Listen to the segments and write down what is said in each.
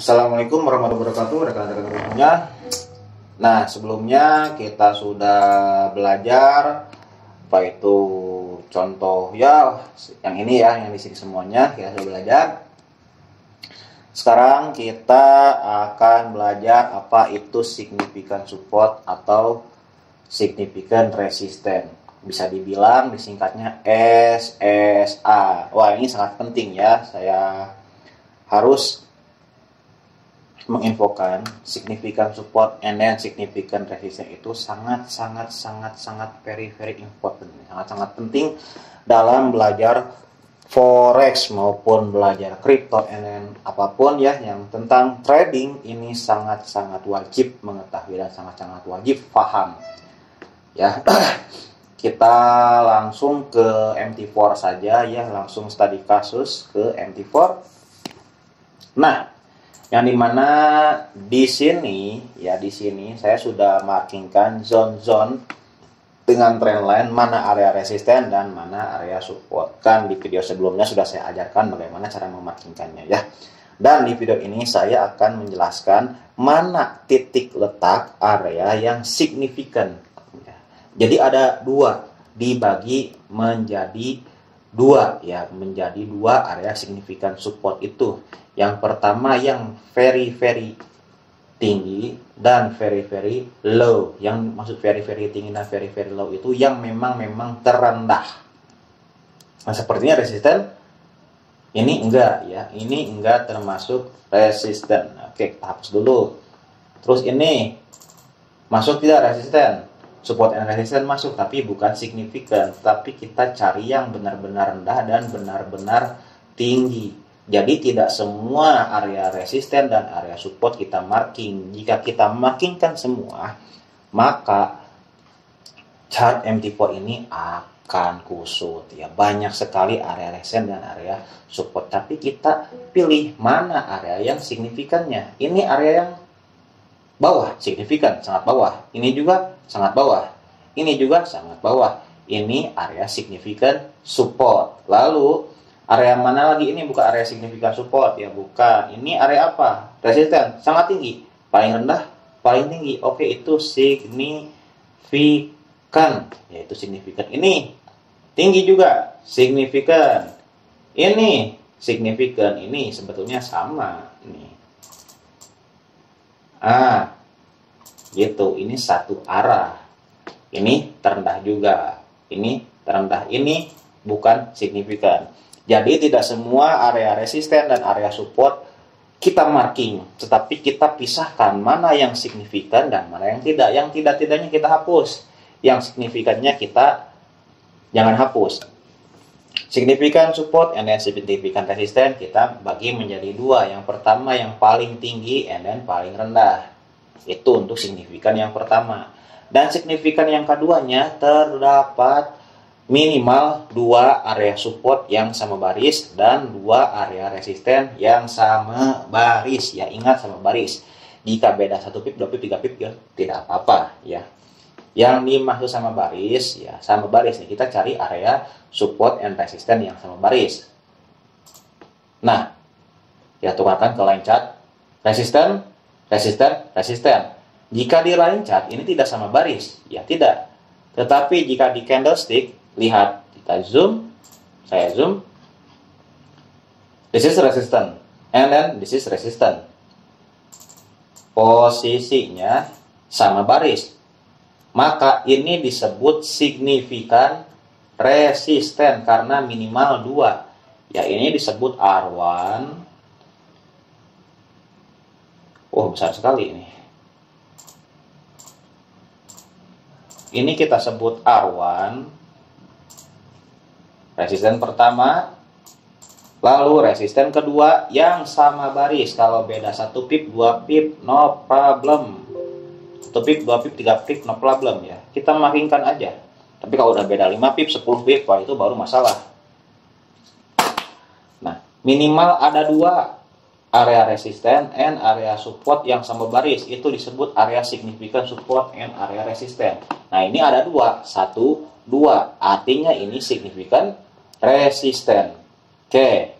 Assalamualaikum warahmatullahi wabarakatuh rekan-rekan semuanya. Nah sebelumnya kita sudah belajar apa itu contoh ya yang ini ya yang di sini semuanya kita sudah belajar. Sekarang kita akan belajar apa itu signifikan support atau signifikan resisten. Bisa dibilang disingkatnya SSA. Wah ini sangat penting ya. Saya harus menginfokan signifikan support and then signifikan resistance itu sangat sangat sangat sangat very very important. Sangat sangat penting dalam belajar forex maupun belajar crypto and then apa pun ya yang tentang trading ini sangat sangat wajib mengetahui dan sangat sangat wajib paham. Ya kita langsung ke MT4 saja ya langsung study kasus ke MT4 nah yang di mana di sini ya di sini saya sudah markingkan zone-zone dengan trendline mana area resisten dan mana area support. Kan di video sebelumnya sudah saya ajarkan bagaimana cara memarkingkannya ya. Dan di video ini saya akan menjelaskan mana titik letak area yang signifikan jadi ada dua dibagi menjadi dua ya menjadi dua area signifikan support itu yang pertama yang very very tinggi dan very very low. Yang maksud very very tinggi dan very very low itu yang memang memang terendah. Nah, sepertinya resisten ini enggak ya. Ini enggak termasuk resisten. Oke, kita hapus dulu. Terus ini masuk tidak resisten? Support and resisten masuk tapi bukan signifikan. Tapi kita cari yang benar-benar rendah dan benar-benar tinggi. Jadi tidak semua area resisten dan area support kita marking. Jika kita markingkan semua, maka chart MT4 ini akan kusut ya. Banyak sekali area resisten dan area support. Tapi kita pilih mana area yang signifikannya. Ini area yang bawah, signifikan, sangat bawah. Ini juga sangat bawah. Ini juga sangat bawah. Ini area signifikan support. Lalu Area mana lagi ini bukan area signifikan support ya, bukan. Ini area apa? Resisten sangat tinggi. Paling rendah, paling tinggi. Oke, itu signifikan. Yaitu signifikan. Ini tinggi juga, signifikan. Ini signifikan. Ini sebetulnya sama. Ini. Ah, gitu. Ini satu arah. Ini terendah juga. Ini terendah. Ini bukan signifikan. Jadi tidak semua area resisten dan area support kita marking, tetapi kita pisahkan mana yang signifikan dan mana yang tidak. Yang tidak-tidaknya kita hapus. Yang signifikannya kita jangan hapus. Signifikan support and then signifikan resisten kita bagi menjadi dua. Yang pertama yang paling tinggi and then paling rendah. Itu untuk signifikan yang pertama. Dan signifikan yang keduanya terdapat minimal dua area support yang sama baris dan dua area resisten yang sama baris. Ya ingat sama baris. Jika beda satu pip dua pip tiga pip ya tidak apa-apa ya. Yang dimaksud sama baris ya sama baris nih. Kita cari area support and resisten yang sama baris. Nah ya tukarkan ke line chart. Resisten resisten resisten. Jika di line chart ini tidak sama baris. Ya tidak. Tetapi jika di candlestick lihat kita zoom saya zoom. This is resistant. And then this is resistant. Posisinya sama baris. Maka ini disebut signifikan resisten karena minimal dua. Ya ini disebut R1 oh besar sekali ini. Ini kita sebut R1 Resisten pertama, lalu resisten kedua yang sama baris. Kalau beda satu pip, dua pip, no problem. Satu pip, dua pip, tiga pip, no problem ya. Kita markingkan aja. Tapi kalau udah beda 5 pip, 10 pip, wah itu baru masalah. Nah, minimal ada dua area resisten and area support yang sama baris. Itu disebut area signifikan support and area resisten. Nah, ini ada dua. Satu, dua. Artinya ini signifikan resisten. Oke.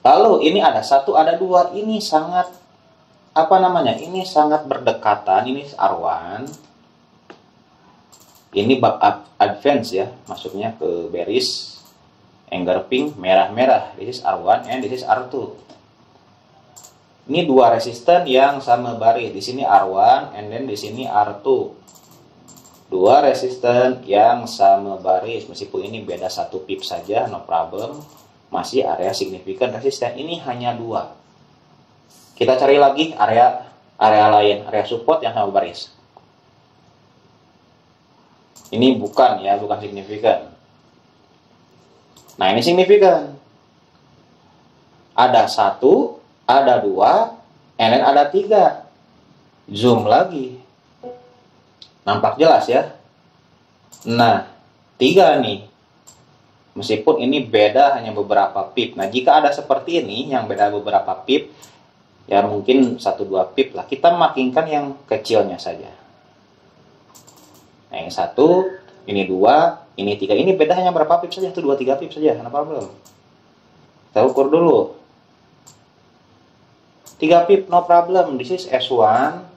Lalu ini ada satu, ada dua. Ini sangat apa namanya? Ini sangat berdekatan. Ini R1. Ini bab advance ya, masuknya ke beris. Anger pink merah-merah. This is R1 and this is R2. Ini dua resisten yang sama baris. Di sini R1 and then di sini R2. Dua resisten yang sama baris. Meskipun ini beda satu pip saja, no problem masih area signifikan resisten. Ini hanya dua. Kita cari lagi area area lain, area support yang sama baris. Ini bukan ya, bukan signifikan. Nah ini signifikan. Ada satu, ada dua, and then ada tiga. Zoom lagi. Nampak jelas ya? Nah, tiga nih Meskipun ini beda hanya beberapa pip. Nah, jika ada seperti ini yang beda beberapa pip, ya mungkin 1-2 pip lah. Kita makinkan yang kecilnya saja. Nah, yang satu, ini dua, ini tiga. Ini beda hanya berapa pip saja? Itu dua tiga pip saja. Kenapa belum? Kita ukur dulu. 3 pip, no problem. This is S1.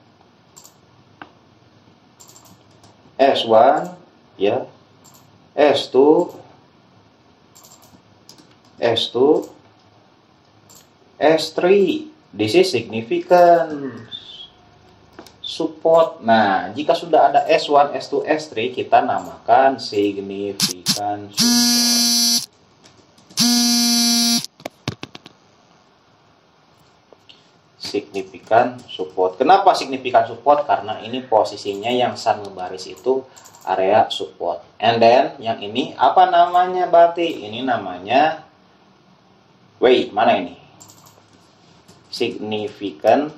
S1, ya. S2, S2, S3. This is significant support. Nah, jika sudah ada S1, S2, S3, kita namakan significant support. Signifikan support. Kenapa signifikan support? Karena ini posisinya yang sama baris itu area support. And then yang ini apa namanya berarti? Ini namanya Wait, mana ini? Significant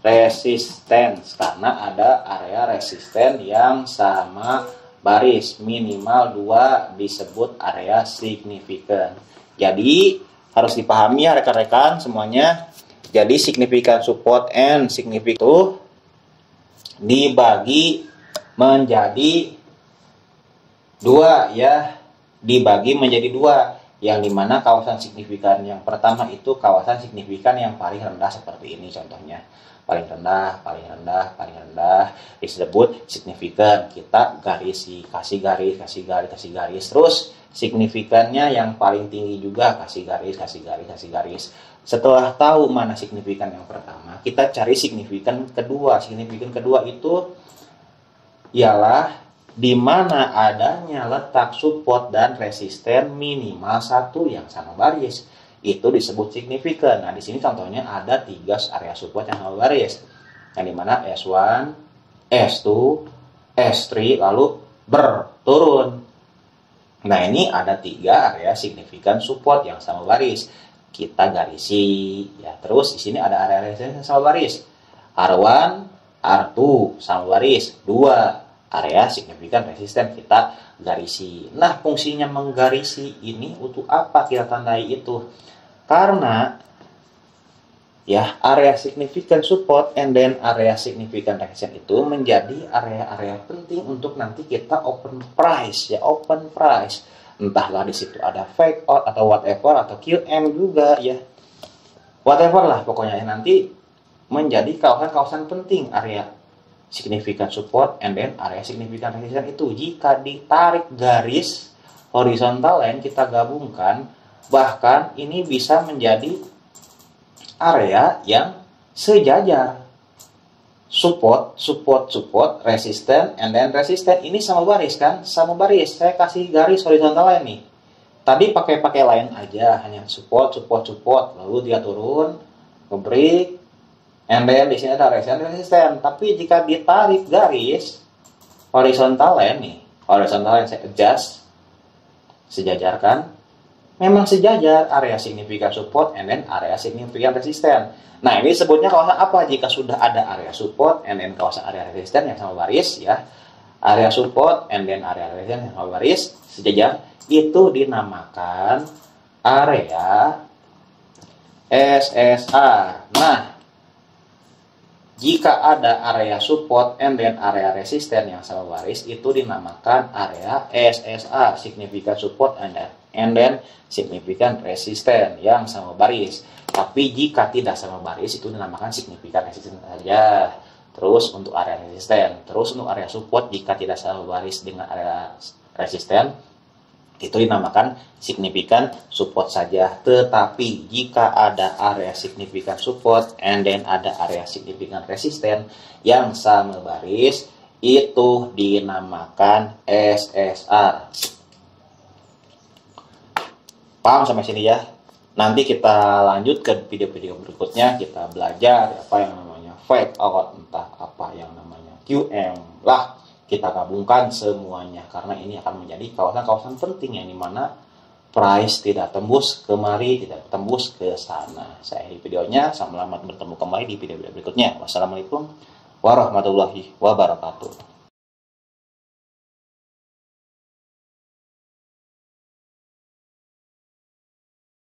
resistance karena ada area resisten yang sama baris minimal dua disebut area signifikan. Jadi harus dipahami ya rekan-rekan semuanya. Jadi signifikan support and significant itu dibagi menjadi dua ya, dibagi menjadi dua. Yang di mana kawasan signifikan yang pertama itu kawasan signifikan yang paling rendah seperti ini contohnya. Paling rendah paling rendah paling rendah. Disebut signifikan. Kita garis kasih garis kasih garis kasih garis. Terus signifikannya yang paling tinggi juga kasih garis kasih garis kasih garis setelah tahu mana signifikan yang pertama kita cari signifikan kedua signifikan kedua itu ialah di mana adanya letak support dan resisten minimal satu yang sama baris. Itu disebut signifikan. Nah, di sini contohnya ada tiga area support yang sama baris. Yang di mana S1, S2, S3, lalu berturun. Nah, ini ada tiga area signifikan support yang sama baris. Kita garisi. Ya, terus di sini ada area resisten yang sama baris. R1, R2 sama baris. 2, area signifikan resisten kita garisi. Nah, fungsinya menggarisi ini untuk apa kita tandai itu? Karena ya area signifikan support and then area signifikan resistance itu menjadi area-area penting untuk nanti kita open price ya open price. Entahlah di situ ada fake out atau whatever atau QM juga ya. Whatever lah pokoknya nanti menjadi kawasan-kawasan penting area signifikan support and then area signifikan resistance itu. Jika ditarik garis horizontal line kita gabungkan bahkan ini bisa menjadi area yang sejajar. Support support support resisten and then resisten. Ini sama baris kan? Sama baris. Saya kasih garis horizontal line nih. Tadi pakai pakai line aja. Hanya support support support. Lalu dia turun ngebreak And then di sini ada resisten resisten. Tapi jika ditarik garis horizontal line nih, horizontal line saya adjust, sejajarkan, memang sejajar area signifikan support and then area signifikan resisten. Nah ini sebutnya kawasan apa jika sudah ada area support and then kawasan area resisten yang sama baris ya. Area support and then area resisten yang sama baris sejajar itu dinamakan area SSA. Nah, jika ada area support and then area resisten yang sama baris itu dinamakan area SSA significant support and and then signifikan resisten yang sama baris. Tapi jika tidak sama baris itu dinamakan signifikan resisten saja. Terus untuk area resisten, terus untuk area support jika tidak sama baris dengan area resisten itu dinamakan signifikan support saja. Tetapi jika ada area signifikan support and then ada area signifikan resisten yang sama baris itu dinamakan SSR. Paham sampai sini ya? Nanti kita lanjut ke video-video berikutnya. Kita belajar apa yang namanya fake out entah apa yang namanya QM lah. Kita gabungkan semuanya karena ini akan menjadi kawasan-kawasan penting yang di mana price tidak tembus kemari tidak tembus ke sana. Saya di videonya. Selamat bertemu kembali di video-video berikutnya. Wassalamualaikum warahmatullahi wabarakatuh